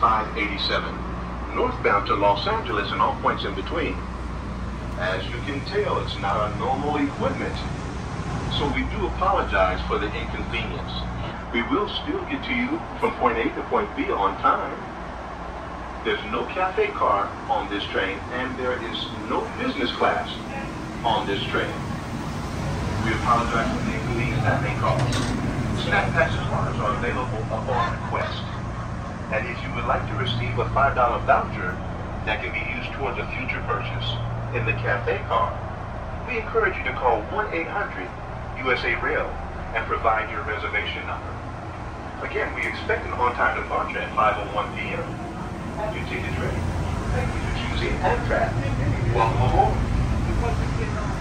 587, northbound to Los Angeles and all points in between. As you can tell, it's not our normal equipment. So we do apologize for the inconvenience. We will still get to you from point A to point B on time. There's no cafe car on this train, and there is no business class on this train. We apologize for the And if you would like to receive a $5 voucher that can be used towards a future purchase in the cafe car, we encourage you to call 1-800-USA Rail and provide your reservation number. Again, we expect an on-time departure at 5.01 p.m. Have your tickets ready. Thank you for choosing Amtrak. Welcome aboard.